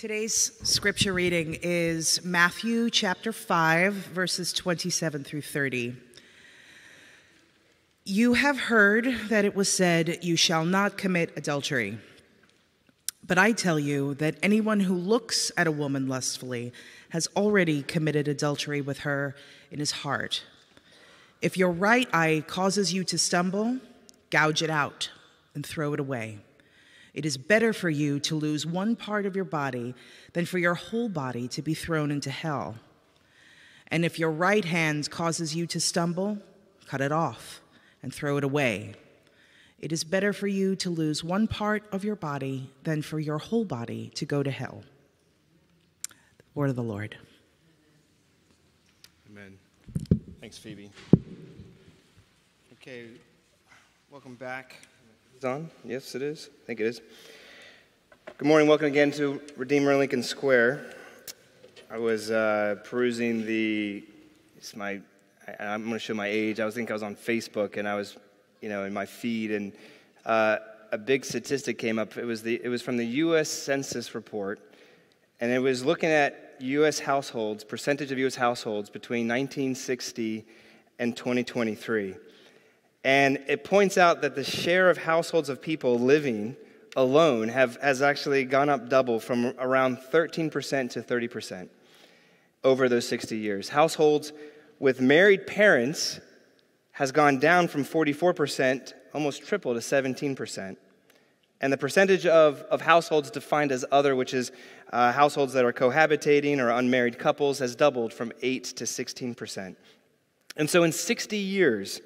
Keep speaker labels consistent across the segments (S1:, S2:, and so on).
S1: Today's scripture reading is Matthew chapter 5, verses 27 through 30. You have heard that it was said, You shall not commit adultery. But I tell you that anyone who looks at a woman lustfully has already committed adultery with her in his heart. If your right eye causes you to stumble, gouge it out and throw it away. It is better for you to lose one part of your body than for your whole body to be thrown into hell. And if your right hand causes you to stumble, cut it off and throw it away. It is better for you to lose one part of your body than for your whole body to go to hell. The word of the Lord.
S2: Amen. Thanks, Phoebe. Okay, welcome back. Is on? Yes, it is. I think it is. Good morning. Welcome again to Redeemer Lincoln Square. I was uh, perusing the. It's my. I, I'm going to show my age. I was think I was on Facebook and I was, you know, in my feed and uh, a big statistic came up. It was the. It was from the U.S. Census report, and it was looking at U.S. households, percentage of U.S. households between 1960 and 2023. And it points out that the share of households of people living alone have, has actually gone up double from around 13% to 30% over those 60 years. Households with married parents has gone down from 44%, almost triple, to 17%. And the percentage of, of households defined as other, which is uh, households that are cohabitating or unmarried couples, has doubled from 8 to 16%. And so in 60 years,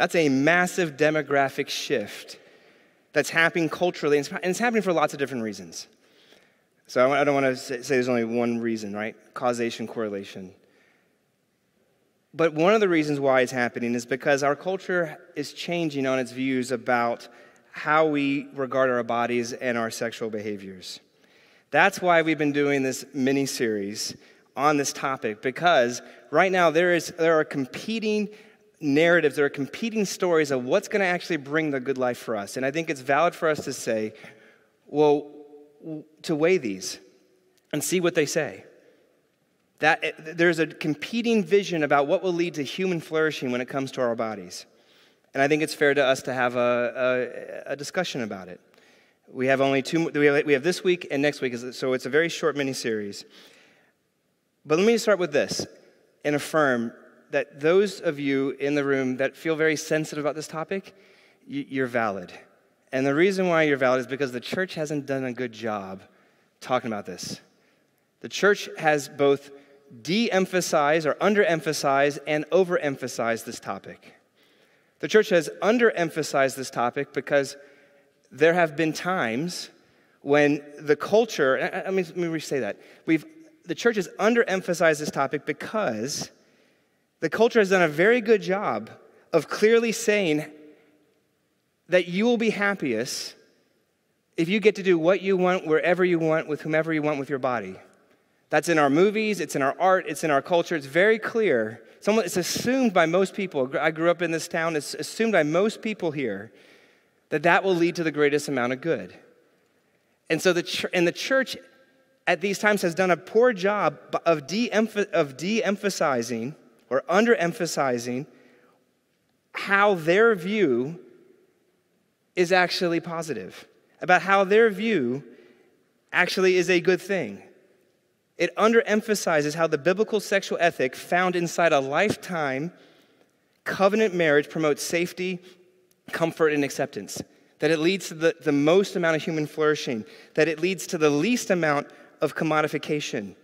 S2: that's a massive demographic shift that's happening culturally, and it's happening for lots of different reasons. So I don't want to say there's only one reason, right? Causation, correlation. But one of the reasons why it's happening is because our culture is changing on its views about how we regard our bodies and our sexual behaviors. That's why we've been doing this mini series on this topic because right now there is there are competing narratives, there are competing stories of what's going to actually bring the good life for us. And I think it's valid for us to say, well, to weigh these and see what they say. That eh, there's a competing vision about what will lead to human flourishing when it comes to our bodies. And I think it's fair to us to have a, a, a discussion about it. We have only two, we have, we have this week and next week, so it's a very short mini series. But let me start with this and affirm that those of you in the room that feel very sensitive about this topic, you're valid. And the reason why you're valid is because the church hasn't done a good job talking about this. The church has both de emphasized or underemphasized and overemphasized this topic. The church has underemphasized this topic because there have been times when the culture, I mean, let me re-say that. We've, the church has underemphasized this topic because the culture has done a very good job of clearly saying that you will be happiest if you get to do what you want, wherever you want, with whomever you want with your body. That's in our movies, it's in our art, it's in our culture. It's very clear. Someone, it's assumed by most people. I grew up in this town, it's assumed by most people here that that will lead to the greatest amount of good. And so the, and the church at these times has done a poor job of de-emphasizing or underemphasizing how their view is actually positive, about how their view actually is a good thing. It underemphasizes how the biblical sexual ethic found inside a lifetime covenant marriage promotes safety, comfort, and acceptance. That it leads to the, the most amount of human flourishing, that it leads to the least amount of commodification,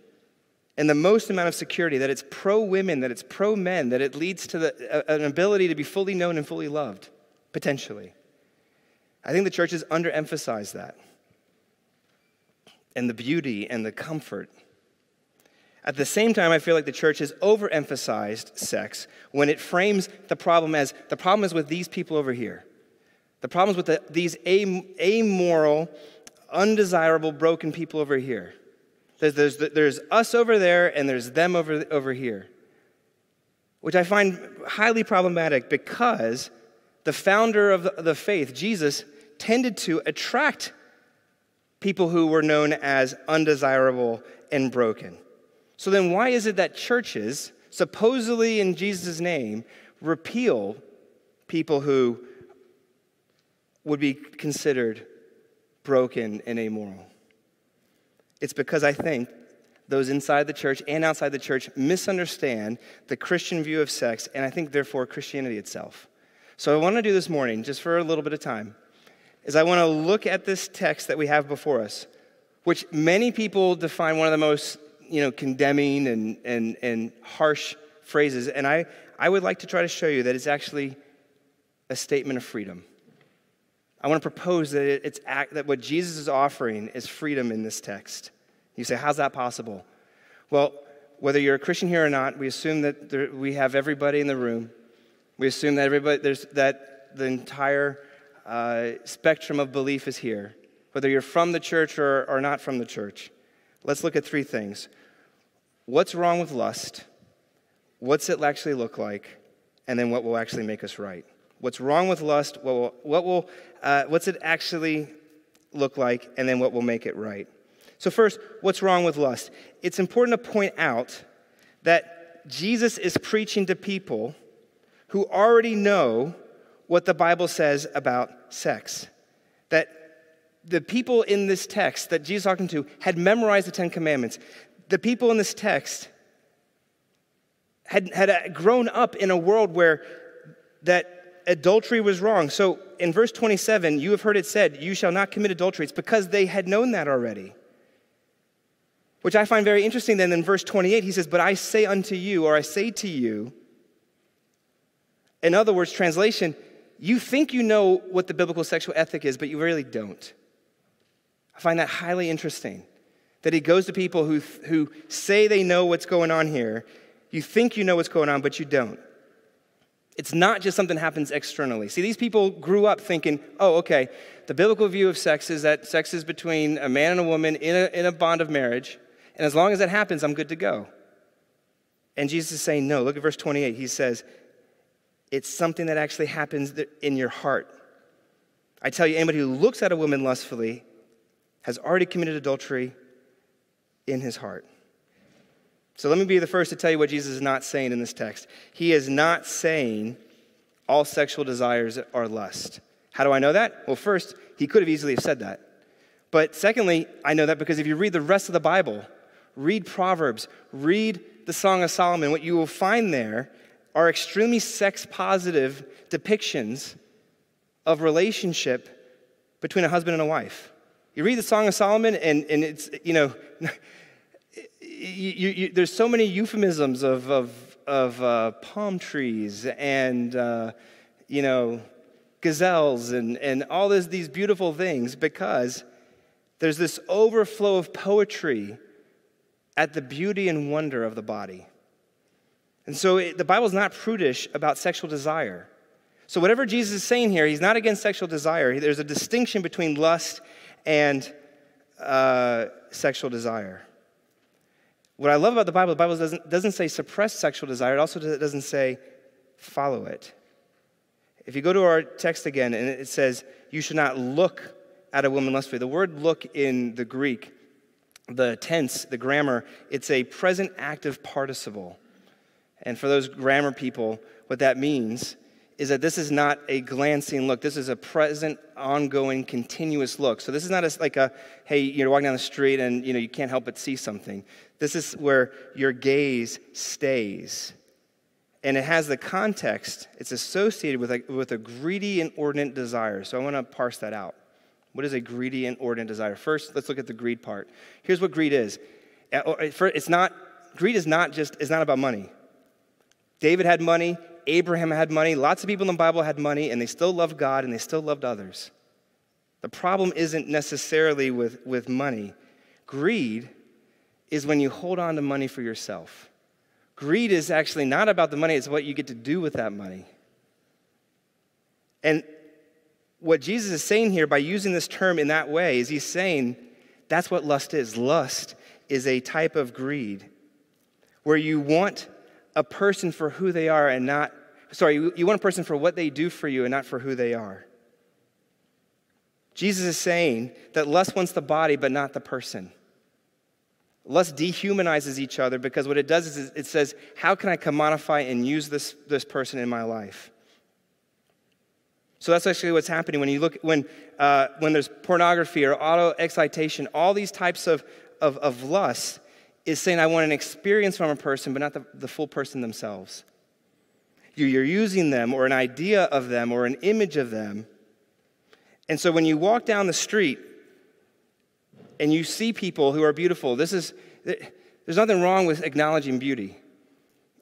S2: and the most amount of security, that it's pro women, that it's pro men, that it leads to the, an ability to be fully known and fully loved, potentially. I think the church has underemphasized that. And the beauty and the comfort. At the same time, I feel like the church has overemphasized sex when it frames the problem as the problem is with these people over here. The problem is with the, these amoral, undesirable, broken people over here. There's, there's, there's us over there and there's them over, over here, which I find highly problematic because the founder of the, faith, Jesus, tended to attract people who were known as undesirable and broken. So then, why is it that churches, supposedly in Jesus' name, repeal people who would be considered broken and amoral? It's because I think those inside the church and outside the church misunderstand the Christian view of sex, and I think, therefore, Christianity itself. So, I want to do this morning, just for a little bit of time, is I want to look at this text that we have before us, which many people define one of the most you know, condemning and, and, and harsh phrases. And I, I would like to try to show you that it's actually a statement of freedom. I want to propose that, it's that what Jesus is offering is freedom in this text. You say, how's that possible? Well, whether you're a Christian here or not, we assume that there, we have everybody in the room. We assume that everybody, there's, that the entire uh, spectrum of belief is here, whether you're from the church or, or not from the church. Let's look at three things what's wrong with lust? What's it actually look like? And then what will actually make us right? What's wrong with lust? What will, what will uh, what's it actually look like? And then what will make it right? So, first, what's wrong with lust? It's important to point out that Jesus is preaching to people who already know what the Bible says about sex. That the people in this text that Jesus talking to had memorized the Ten Commandments. The people in this text had, had grown up in a world where that adultery was wrong. So in verse 27, you have heard it said, You shall not commit adultery. It's because they had known that already. Which I find very interesting. Then in verse 28, he says, But I say unto you, or I say to you, in other words, translation, you think you know what the biblical sexual ethic is, but you really don't. I find that highly interesting that he goes to people who, who say they know what's going on here. You think you know what's going on, but you don't. It's not just something that happens externally. See, these people grew up thinking, oh, okay, the biblical view of sex is that sex is between a man and a woman in a, in a bond of marriage, and as long as that happens, I'm good to go. And Jesus is saying, no. Look at verse 28. He says, it's something that actually happens in your heart. I tell you, anybody who looks at a woman lustfully has already committed adultery in his heart. So let me be the first to tell you what Jesus is not saying in this text. He is not saying all sexual desires are lust. How do I know that? Well, first, he could have easily have said that. But secondly, I know that because if you read the rest of the Bible, read Proverbs, read the Song of Solomon, what you will find there are extremely sex positive depictions of relationship between a husband and a wife. You read the Song of Solomon, and, and it's, you know, you, you, there's so many euphemisms of, of, of uh, palm trees and, uh, you know, gazelles and, and all this, these beautiful things because there's this overflow of poetry at the beauty and wonder of the body. And so it, the Bible's not prudish about sexual desire. So, whatever Jesus is saying here, he's not against sexual desire. There's a distinction between lust and uh, sexual desire. What I love about the Bible, the Bible doesn't, doesn't say suppress sexual desire, it also doesn't say follow it. If you go to our text again, and it says, You should not look at a woman lustfully. The word look in the Greek, the tense, the grammar, it's a present active participle. And for those grammar people, what that means is that this is not a glancing look. This is a present, ongoing, continuous look. So this is not a, like a, hey, you're walking down the street and you know you can't help but see something. This is where your gaze stays. And it has the context, it's associated with a, with a greedy, inordinate desire. So I want to parse that out. What is a greedy, inordinate desire? First, let's look at the greed part. Here's what greed is. It's not, greed is not just, it's not about money. David had money, Abraham had money, lots of people in the Bible had money, and they still loved God and they still loved others. The problem isn't necessarily with, with money. Greed is when you hold on to money for yourself. Greed is actually not about the money, it's what you get to do with that money. And what Jesus is saying here by using this term in that way is he's saying that's what lust is. Lust is a type of greed where you want a person for who they are and not, sorry, you want a person for what they do for you and not for who they are. Jesus is saying that lust wants the body, but not the person. Lust dehumanizes each other because what it does is it says, How can I commodify and use this, this person in my life? So that's actually what's happening when you look when uh, when there's pornography or auto excitation. All these types of, of, of lust is saying I want an experience from a person, but not the, the full person themselves. You're using them or an idea of them or an image of them. And so when you walk down the street and you see people who are beautiful, this is there's nothing wrong with acknowledging beauty.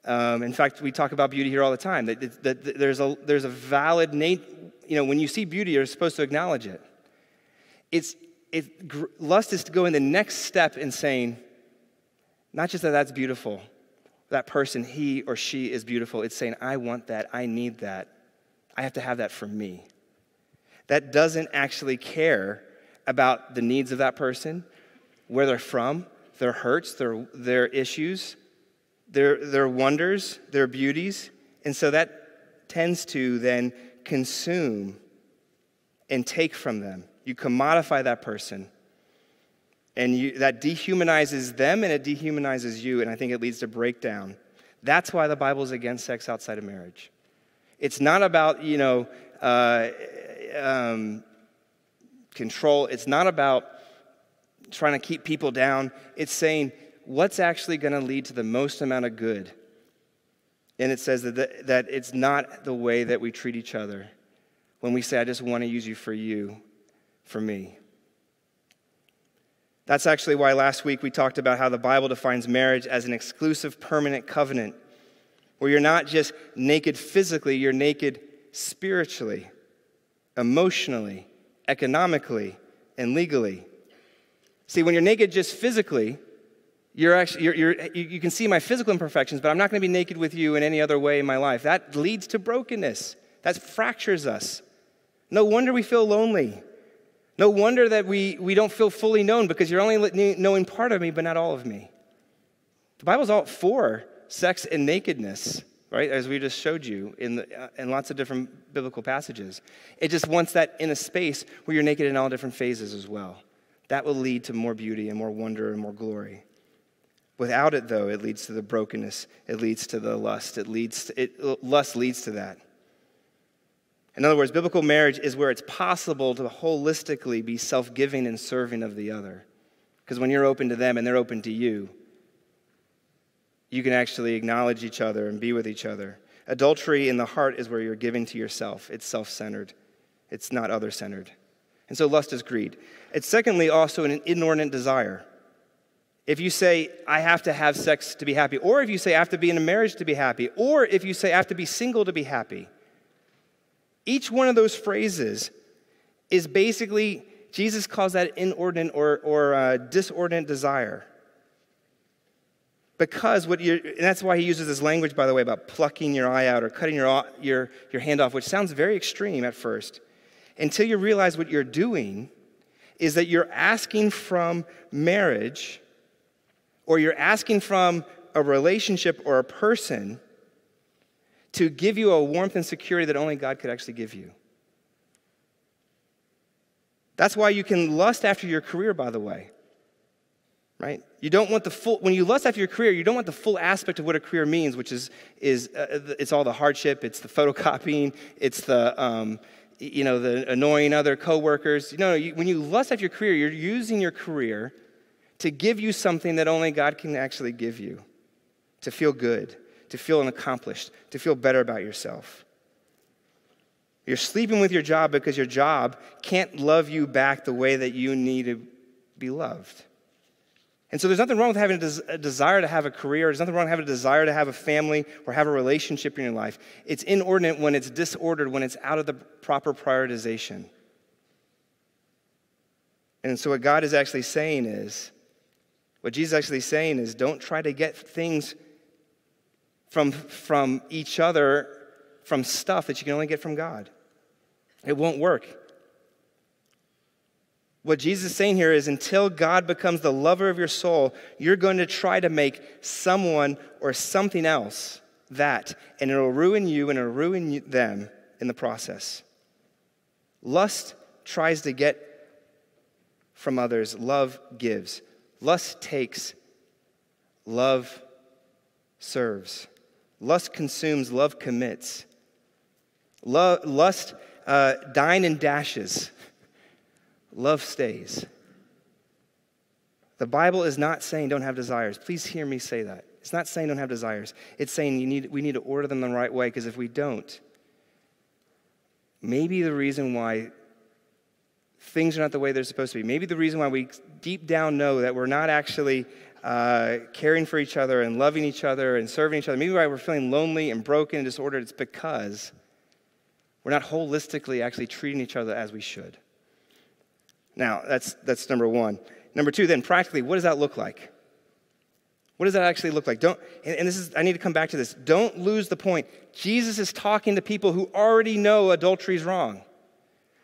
S2: Um, in fact, we talk about beauty here all the time. That, that, that there's, a, there's a valid, you know, when you see beauty, you're supposed to acknowledge it. It's, it, lust is to go in the next step in saying, not just that that's beautiful, that person, he or she is beautiful. It's saying, I want that, I need that, I have to have that for me. That doesn't actually care about the needs of that person, where they're from, their hurts, their, their issues their, their wonders, their beauties. And so that tends to then consume and take from them. You commodify that person. And you, that dehumanizes them and it dehumanizes you. And I think it leads to breakdown. That's why the Bible is against sex outside of marriage. It's not about, you know, uh, um, control. It's not about trying to keep people down. It's saying, what's actually going to lead to the most amount of good. And it says that, that it's not the way that we treat each other when we say, I just want to use you for you, for me. That's actually why last week we talked about how the Bible defines marriage as an exclusive permanent covenant, where you're not just naked physically, you're naked spiritually, emotionally, economically, and legally. See, when you're naked just physically, you're actually, you're, you're, you can see my physical imperfections, but I'm not going to be naked with you in any other way in my life. That leads to brokenness. That fractures us. No wonder we feel lonely. No wonder that we, we don't feel fully known because you're only knowing part of me, but not all of me. The Bible's all for sex and nakedness, right? As we just showed you in, the, uh, in lots of different biblical passages. It just wants that in a space where you're naked in all different phases as well. That will lead to more beauty and more wonder and more glory. Without it, though, it leads to the brokenness. It leads to the lust. It leads to, it, lust leads to that. In other words, biblical marriage is where it's possible to holistically be self giving and serving of the other. Because when you're open to them and they're open to you, you can actually acknowledge each other and be with each other. Adultery in the heart is where you're giving to yourself, it's self centered, it's not other centered. And so lust is greed. It's secondly also an inordinate desire. If you say, I have to have sex to be happy, or if you say, I have to be in a marriage to be happy, or if you say, I have to be single to be happy, each one of those phrases is basically, Jesus calls that inordinate or, or uh, disordinate desire. Because what you're, and that's why he uses this language, by the way, about plucking your eye out or cutting your, your, your hand off, which sounds very extreme at first. Until you realize what you're doing is that you're asking from marriage or you're asking from a relationship or a person to give you a warmth and security that only God could actually give you. That's why you can lust after your career, by the way. Right? You don't want the full, when you lust after your career, you don't want the full aspect of what a career means, which is, is uh, it's all the hardship, it's the photocopying, it's the, um, you know, the annoying other coworkers. You know, you, when you lust after your career, you're using your career to give you something that only God can actually give you to feel good, to feel accomplished, to feel better about yourself. You're sleeping with your job because your job can't love you back the way that you need to be loved. And so there's nothing wrong with having a, desire to have a career. There's nothing wrong with having a desire to have a family or have a relationship in your life. It's inordinate when it's disordered, when it's out of the proper prioritization. And so what God is actually saying is what Jesus is actually saying is don't try to get things from, from each other, from stuff that you can only get from God. It won't work. What Jesus is saying here is until God becomes the lover of your soul, you're going to try to make someone or something else that, and it'll ruin you and it'll ruin them in the process. Lust tries to get from others, love gives. Lust takes, love serves. Lust consumes, love commits. Love, lust uh, dine and dashes, love stays. The Bible is not saying don't have desires. Please hear me say that. It's not saying don't have desires. It's saying you need, we need to order them the right way because if we don't, maybe the reason why things are not the way they're supposed to be, maybe the reason why we deep down know that we're not actually uh, caring for each other and loving each other and serving each other, maybe why we're feeling lonely and broken and disordered, it's because we're not holistically actually treating each other as we should. Now, that's, that's number one. Number two, then, practically, what does that look like? What does that actually look like? Don't, and, and this is, I need to come back to this. Don't lose the point. Jesus is talking to people who already know adultery is wrong.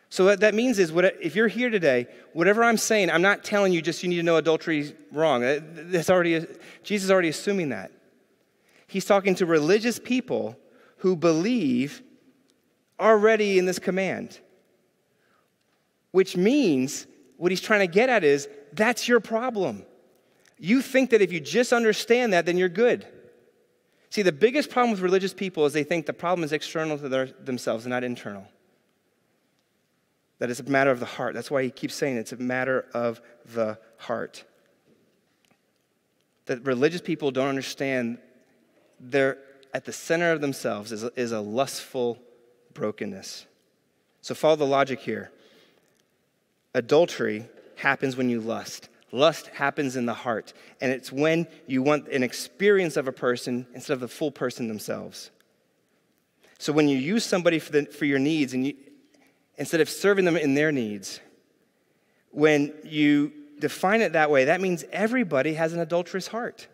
S2: So what that means is, what, if you're here today, whatever I'm saying, I'm not telling you just you need to know adultery is wrong. That's already, Jesus is already assuming that. He's talking to religious people who believe already in this command, which means what he's trying to get at is that's your problem. You think that if you just understand that, then you're good. See, the biggest problem with religious people is they think the problem is external to their, themselves and not internal that it's a matter of the heart. That's why he keeps saying it's a matter of the heart. That religious people don't understand they're at the center of themselves is is a lustful brokenness. So follow the logic here. Adultery happens when you lust. Lust happens in the heart, and it's when you want an experience of a person instead of the full person themselves. So when you use somebody for, the, for your needs and you, instead of serving them in their needs. When you define it that way, that means everybody has an adulterous heart.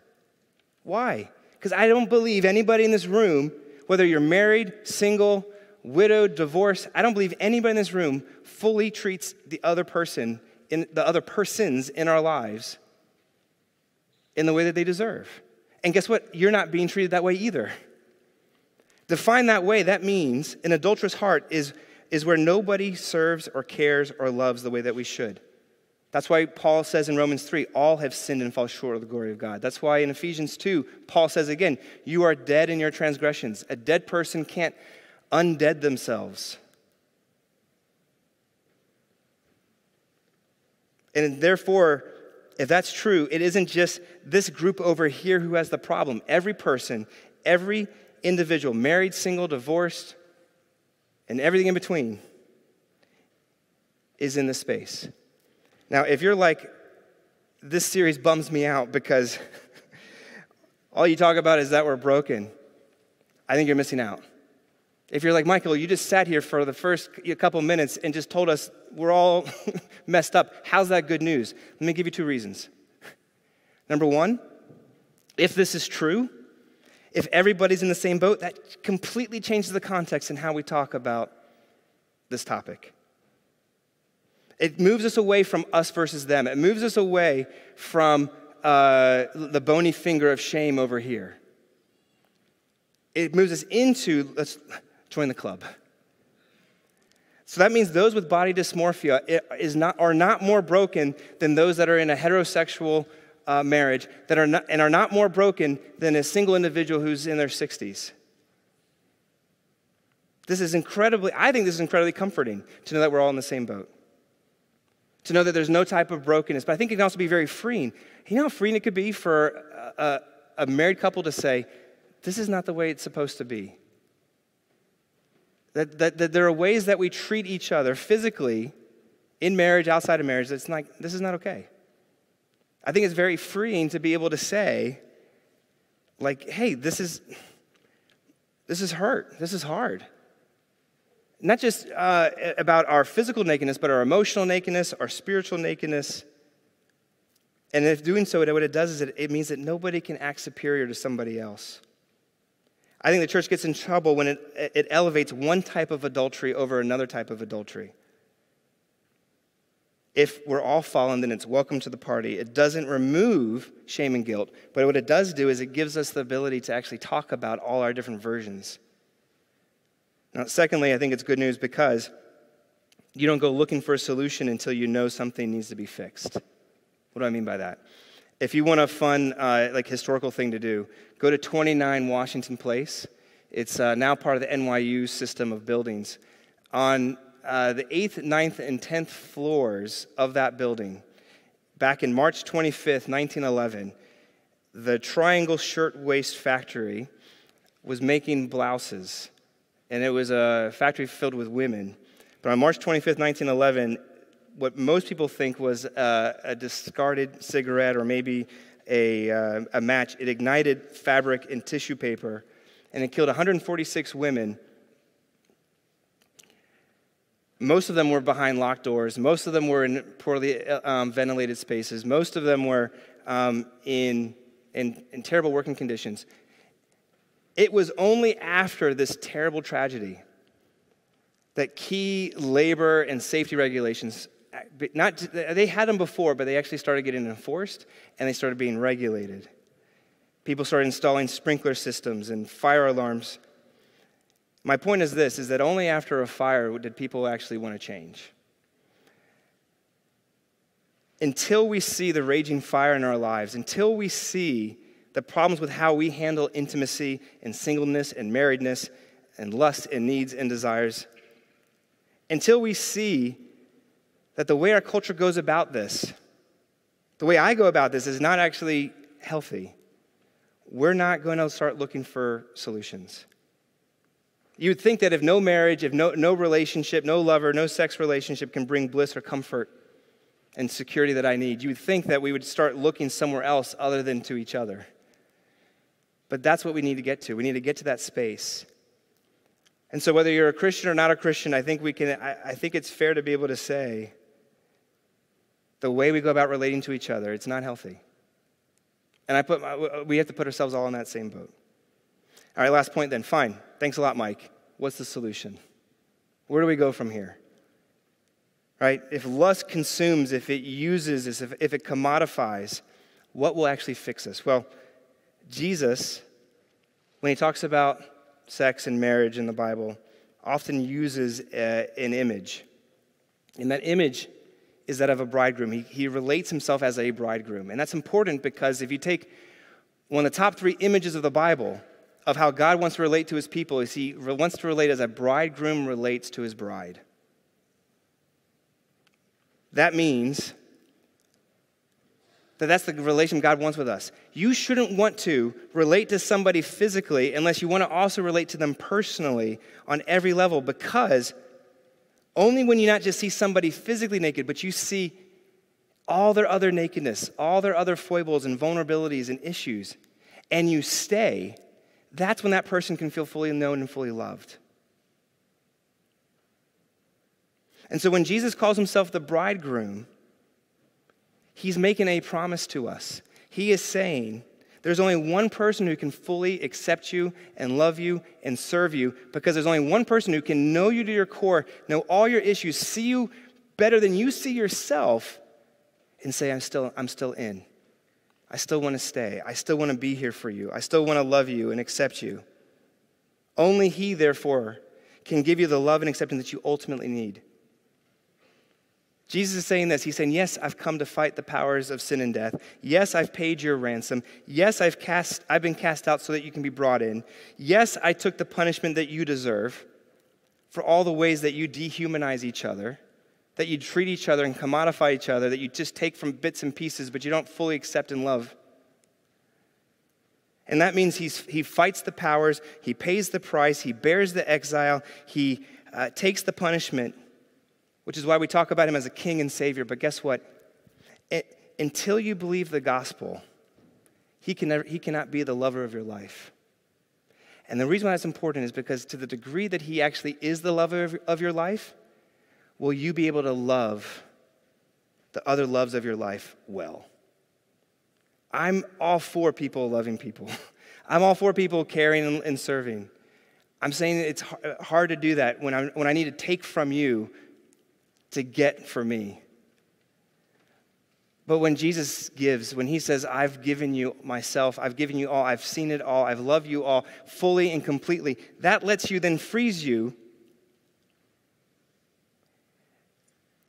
S2: Why? Because I don't believe anybody in this room, whether you're married, single, widowed, divorced, I don't believe anybody in this room fully treats the other person, in the other persons in our lives in the way that they deserve. And guess what? You're not being treated that way either. Defined that way, that means an adulterous heart is is where nobody serves or cares or loves the way that we should. That's why Paul says in Romans 3, all have sinned and fall short of the glory of God. That's why in Ephesians 2, Paul says again, you are dead in your transgressions. A dead person can't undead themselves. And therefore, if that's true, it isn't just this group over here who has the problem. Every person, every individual, married, single, divorced, and everything in between is in this space. Now, if you're like, this series bums me out because all you talk about is that we're broken, I think you're missing out. If you're like, Michael, you just sat here for the first couple minutes and just told us we're all messed up, how's that good news? Let me give you two reasons. Number one, if this is true, if everybody's in the same boat, that completely changes the context in how we talk about this topic. It moves us away from us versus them. It moves us away from uh, the bony finger of shame over here. It moves us into let's join the club. So that means those with body dysmorphia is not, are not more broken than those that are in a heterosexual uh, marriage that are not, and are not more broken than a single individual who's in their 60s. This is incredibly, I think this is incredibly comforting to know that we're all in the same boat. To know that there's no type of brokenness. But I think it can also be very freeing. You know how freeing it could be for a, a, a married couple to say, this is not the way it's supposed to be. That, that, that there are ways that we treat each other physically in marriage, outside of marriage, that's like, this is not okay. I think it's very freeing to be able to say, like, hey, this is this is hurt. This is hard. Not just uh, about our physical nakedness, but our emotional nakedness, our spiritual nakedness. And if doing so, what it does is it, it means that nobody can act superior to somebody else. I think the church gets in trouble when it, it elevates one type of adultery over another type of adultery if we're all fallen, then it's welcome to the party. It doesn't remove shame and guilt, but what it does do is it gives us the ability to actually talk about all our different versions. Now, secondly, I think it's good news because You don't go looking for a solution until you know something needs to be fixed. What do I mean by that? If you want a fun, uh, like historical thing to do, go to 29 Washington Place. It's uh, now part of the NYU system of buildings. On uh, the 8th, 9th, and 10th floors of that building, back in March 25th, 1911, the Triangle Shirtwaist Factory was making blouses, and it was a factory filled with women. But on March 25th, 1911, what most people think was a, discarded cigarette or maybe a, uh, a match. It ignited fabric and tissue paper, and it killed 146 women. Most of them were behind locked doors. Most of them were in poorly um, ventilated spaces. Most of them were um, in, in, in terrible working conditions. It was only after this terrible tragedy that key labor and safety regulations not they had them before but they actually started getting enforced and they started being regulated. People started installing sprinkler systems and fire alarms. My point is this is that only after a fire did people actually want to change. Until we see the raging fire in our lives until we see the problems with how we handle intimacy and singleness and marriedness and lust and needs and desires until we see that the way our culture goes about this, the way I go about this, is not actually healthy, we're not going to start looking for solutions. You would think that if no marriage, if no, no relationship, no lover, no sex relationship can bring bliss or comfort and security that I need, you would think that we would start looking somewhere else other than to each other. But that's what we need to get to. We need to get to that space and so, whether you're a Christian or not a Christian, I think, we can, I, I think it's fair to be able to say the way we go about relating to each other, it's not healthy. And I put my, we have to put ourselves all in that same boat. All right, last point then. Fine. Thanks a lot, Mike. What's the solution? Where do we go from here? Right? If lust consumes, if it uses us, if, if it commodifies, what will actually fix us? Well, Jesus, when he talks about sex and marriage in the Bible often uses a, uh, an image. And that image is that of a bridegroom. He, he relates himself as a bridegroom. And that's important because if you take one of the top three images of the Bible of how God wants to relate to his people, is he wants to relate as a bridegroom relates to his bride. That means that that's the relation God wants with us. You shouldn't want to relate to somebody physically unless you want to also relate to them personally on every level because only when you not just see somebody physically naked, but you see all their other nakedness, all their other foibles and vulnerabilities and issues, and you stay, that's when that person can feel fully known and fully loved. And so when Jesus calls himself the bridegroom, he's making a promise to us. He is saying, there's only one person who can fully accept you and love you and serve you because there's only one person who can know you to your core, know all your issues, see you better than you see yourself, and say, I'm still, I'm still in. I still want to stay. I still want to be here for you. I still want to love you and accept you. Only He, therefore, can give you the love and acceptance that you ultimately need. Jesus is saying this. He's saying, Yes, I've come to fight the powers of sin and death. Yes, I've paid your ransom. Yes, I've, cast, I've been cast out so that you can be brought in. Yes, I took the punishment that you deserve for all the ways that you dehumanize each other, that you treat each other and commodify each other, that you just take from bits and pieces, but you don't fully accept and love. And that means he's, he fights the powers, he pays the price, he bears the exile, he uh, takes the punishment which is why we talk about him as a king and savior. But guess what? It, until you believe the gospel, he, can never, he cannot be the lover of your life. And the reason why that's important is because to the degree that he actually is the lover of, of your life, will you be able to love the other loves of your life well? I'm all for people loving people. I'm all for people caring and, serving. I'm saying it's hard to do that when, i when I need to take from you to get for me. But when Jesus gives, when he says, I've given you myself, I've given you all, I've seen it all, I've loved you all fully and completely, that lets you then frees you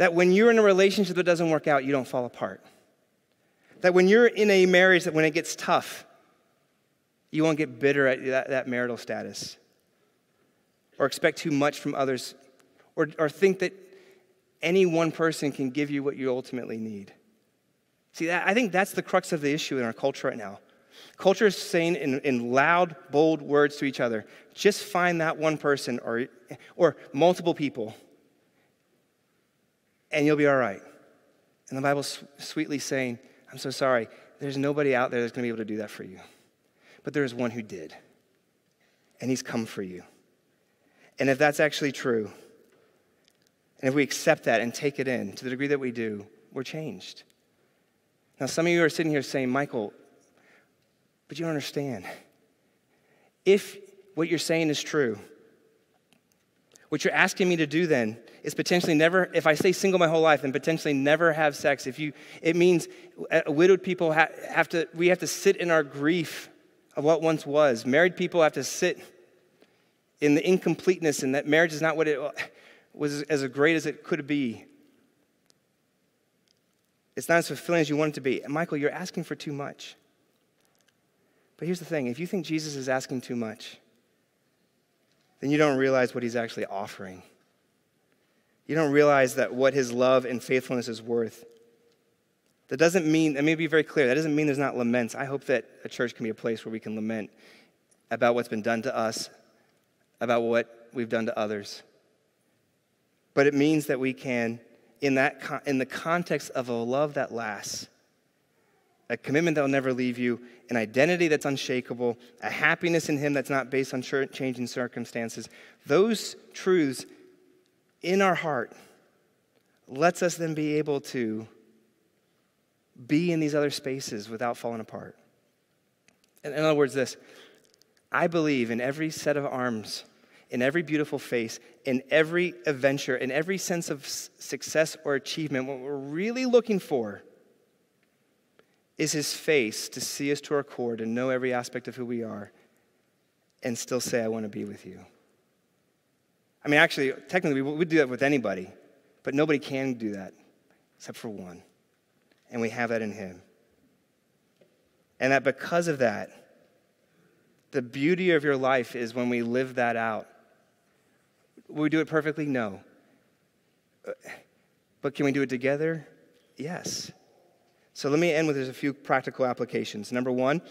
S2: That when you're in a relationship that doesn't work out, you don't fall apart. That when you're in a marriage that when it gets tough, you won't get bitter at that, that marital status or expect too much from others or, or think that any one person can give you what you ultimately need. See, I think that's the crux of the issue in our culture right now. Culture is saying in, in loud, bold words to each other just find that one person or, or multiple people, and you'll be all right. And the Bible's sweetly saying, I'm so sorry, there's nobody out there that's going to be able to do that for you. But there is one who did, and he's come for you. And if that's actually true, and if we accept that and take it in to the degree that we do, we're changed. Now, some of you are sitting here saying, Michael, but you don't understand. If what you're saying is true, what you're asking me to do then is potentially never, if I stay single my whole life, then potentially never have sex. If you, it means uh, widowed people have to, we have to sit in our grief of what once was. Married people have to sit in the incompleteness and that marriage is not what it was as great as it could be. It's not as fulfilling as you want it to be. And Michael, you're asking for too much. But here's the thing if you think Jesus is asking too much, then you don't realize what he's actually offering. You don't realize that what his love and faithfulness is worth. That doesn't mean, let me be very clear, that doesn't mean there's not laments. I hope that a church can be a place where we can lament about what's been done to us, about what we've done to others. But it means that we can, in, that, in the context of a love that lasts, a commitment that will never leave you, an identity that's unshakable, a happiness in Him that's not based on changing circumstances, those truths in our heart lets us then be able to be in these other spaces without falling apart. In other words, this I believe in every set of arms in every beautiful face, in every adventure, in every sense of success or achievement, what we're really looking for is his face to see us to our core, to know every aspect of who we are, and still say, I want to be with you. I mean, actually, technically, we would do that with anybody, but nobody can do that except for one. And we have that in him. And that because of that, the beauty of your life is when we live that out Will we do it perfectly? No. Uh, but can we do it together? Yes. So let me end with there's a few practical applications. Number one,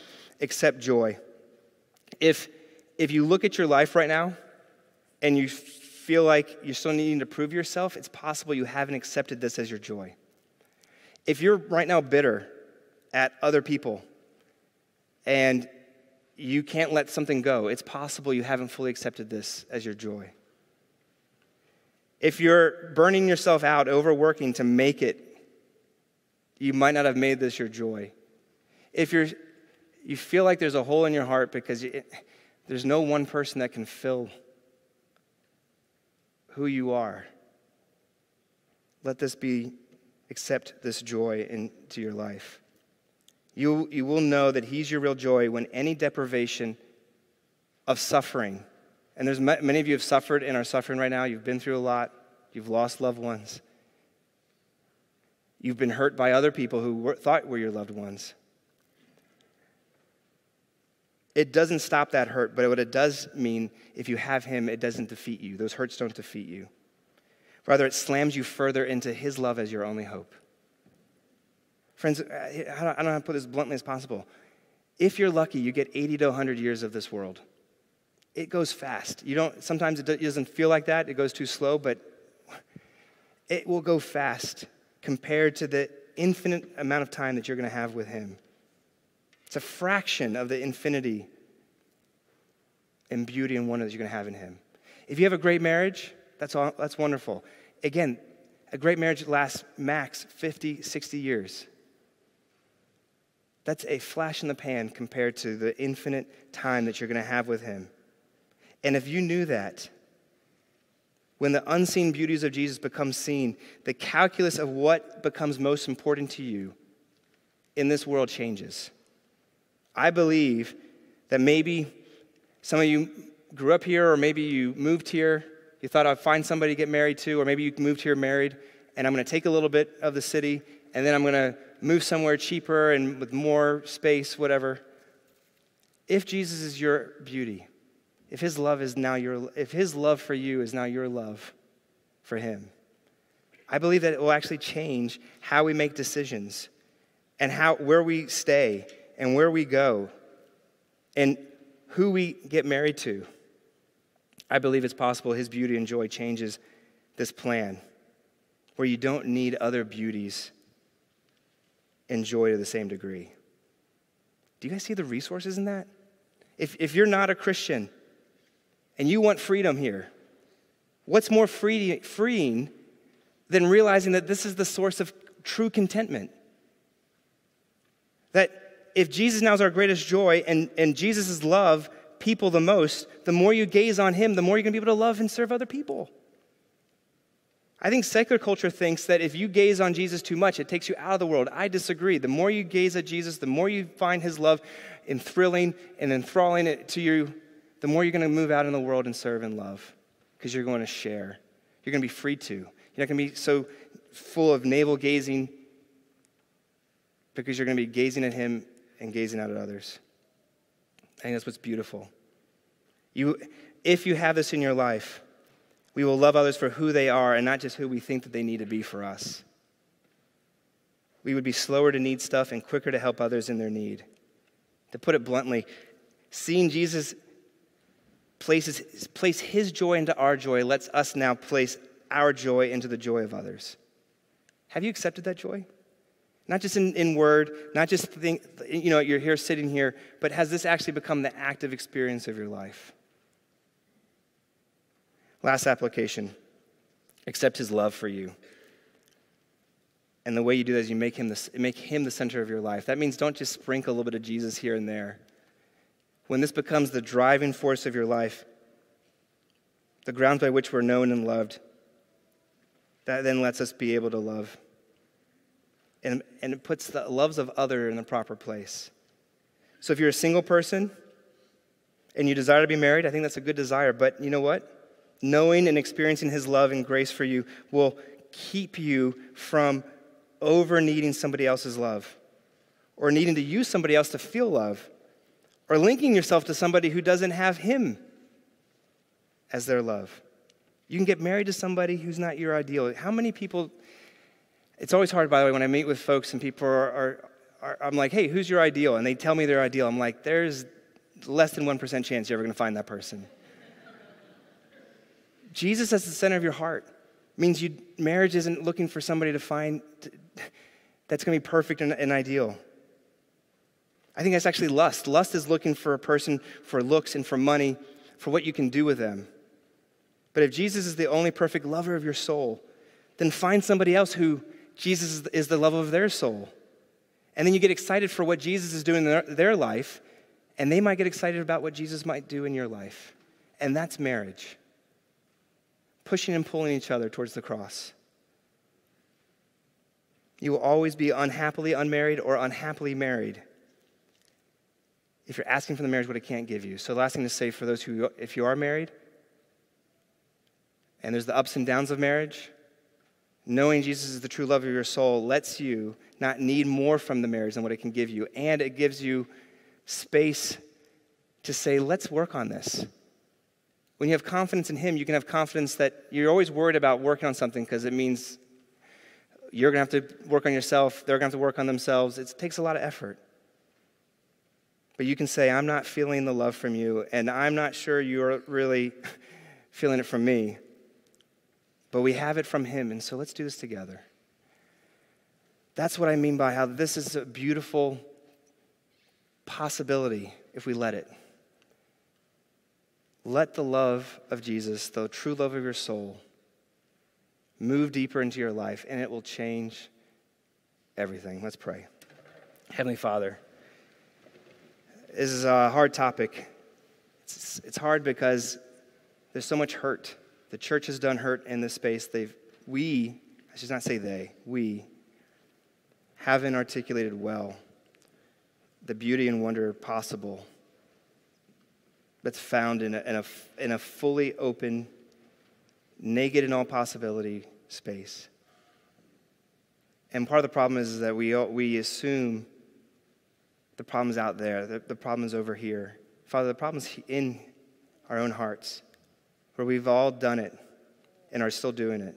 S2: accept joy. If, if you look at your life right now and you feel like you're still needing to prove yourself, it's possible you haven't accepted this as your joy. If you're right now bitter at other people and you can't let something go, it's possible you haven't fully accepted this as your joy. If you're burning yourself out, overworking to make it, you might not have made this your joy. If you're, you feel like there's a hole in your heart because it, there's no one person that can fill who you are, let this be, accept this joy into your life. You, you will know that He's your real joy when any deprivation of suffering and there's many of you have suffered and are suffering right now. You've been through a lot. You've lost loved ones. You've been hurt by other people who were, thought were your loved ones. It doesn't stop that hurt, but what it does mean, if you have Him, it doesn't defeat you. Those hurts don't defeat you. Rather, it slams you further into His love as your only hope. Friends, I don't know how to put this bluntly as possible. If you're lucky, you get 80 to 100 years of this world it goes fast. You don't, sometimes it doesn't feel like that, it goes too slow, but it will go fast compared to the infinite amount of time that you're going to have with Him. It's a fraction of the infinity and beauty and wonder that you're going to have in Him. If you have a great marriage, that's, all, that's wonderful. Again, a great marriage lasts max 50, 60 years. That's a flash in the pan compared to the infinite time that you're going to have with Him. And if you knew that, when the unseen beauties of Jesus become seen, the calculus of what becomes most important to you in this world changes. I believe that maybe some of you grew up here, or maybe you moved here, you thought I'd find somebody to get married to, or maybe you moved here married, and I'm going to take a little bit of the city, and then I'm going to move somewhere cheaper and with more space, whatever. If Jesus is your beauty, if his love is now your if his love for you is now your love for him, I believe that it will actually change how we make decisions and how where we stay and where we go and who we get married to. I believe it's possible his beauty and joy changes this plan where you don't need other beauties and joy to the same degree. Do you guys see the resources in that? If, if you're not a Christian and you want freedom here, what's more free, freeing than realizing that this is the source of true contentment? That if Jesus now is our greatest joy and, and Jesus' love people the most, the more you gaze on him, the more you're going to be able to love and serve other people. I think secular culture thinks that if you gaze on Jesus too much, it takes you out of the world. I disagree. The more you gaze at Jesus, the more you find his love enthralling and enthralling it to you, the more you're going to move out in the world and serve and love because you're going to share. You're going to be free to. You're not going to be so full of navel gazing because you're going to be gazing at him and gazing out at others. I think that's what's beautiful. You, if you have this in your life, we will love others for who they are and not just who we think that they need to be for us. We would be slower to need stuff and quicker to help others in their need. To put it bluntly, seeing Jesus places, place his joy into our joy lets us now place our joy into the joy of others. Have you accepted that joy? Not just in, in word, not just think, you know, you're here sitting here, but has this actually become the active experience of your life? Last application accept his love for you. And the way you do that is you make him, the, make him the center of your life. That means don't just sprinkle a little bit of Jesus here and there. When this becomes the driving force of your life, the grounds by which we're known and loved, that then lets us be able to love. And, and it puts the loves of other in the proper place. So if you're a single person and you desire to be married, I think that's a good desire. But you know what? knowing and experiencing his love and grace for you will keep you from over needing somebody else's love or needing to use somebody else to feel love or linking yourself to somebody who doesn't have him as their love. You can get married to somebody who's not your ideal. How many people, it's always hard, by the way, when I meet with folks and people are, are, are I'm like, hey, who's your ideal? And they tell me their ideal. I'm like, there's less than 1% chance you're ever going to find that person. Jesus as the center of your heart means you, marriage isn't looking for somebody to find to, that's going to be perfect and, and ideal. I think that's actually lust. Lust is looking for a person for looks and for money, for what you can do with them. But if Jesus is the only perfect lover of your soul, then find somebody else who Jesus is the love of their soul. And then you get excited for what Jesus is doing in their, their life, and they might get excited about what Jesus might do in your life. And that's marriage pushing and pulling each other towards the cross. You will always be unhappily unmarried or unhappily married if you're asking for the marriage what it can't give you. So, the last thing to say for those who, if you are married, and there's the ups and downs of marriage, knowing Jesus is the true love of your soul lets you not need more from the marriage than what it can give you. And it gives you space to say, let's work on this. When you have confidence in Him, you can have confidence that you're always worried about working on something because it means you're going to have to work on yourself, they're going to have to work on themselves. It takes a lot of effort. But you can say, I'm not feeling the love from you, and I'm not sure you're really feeling it from me. But we have it from Him, and so let's do this together. That's what I mean by how this is a beautiful possibility if we let it. Let the love of Jesus, the true love of your soul, move deeper into your life, and it will change everything. Let's pray. Heavenly Father, this is a hard topic. It's, it's hard because there's so much hurt. The church has done hurt in this space. They've, we, I should not say they, we haven't articulated well the beauty and wonder possible that's found in a, in a, in a fully open, naked in all possibility space. And part of the problem is, is that we, we assume the problem's out there, the, the problem's over here. Father, the problem's in our own hearts, where we've all done it and are still doing it.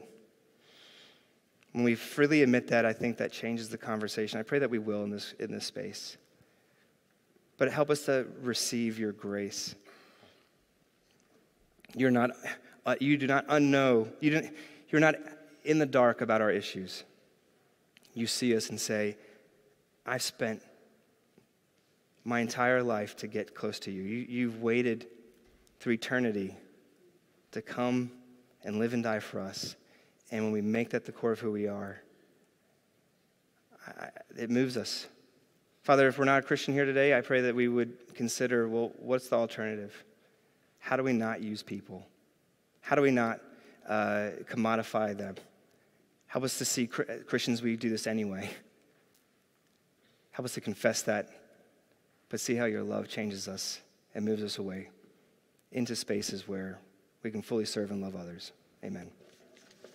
S2: When we freely admit that, I think that changes the conversation. I pray that we will in this, in this space. But help us to receive your grace. You're not, uh, you do not unknow, you don't, you're not in the dark about our issues. You see us and say, I've spent my entire life to get close to you. you you've waited through eternity to come and live and die for us. And when we make that the core of who we are, I, it moves us. Father, if we're not a Christian here today, I pray that we would consider well, what's the alternative? How do we not use people? How do we not uh, commodify them? Help us to see Christians, we do this anyway. Help us to confess that, but see how your love changes us and moves us away into spaces where we can fully serve and love others. Amen.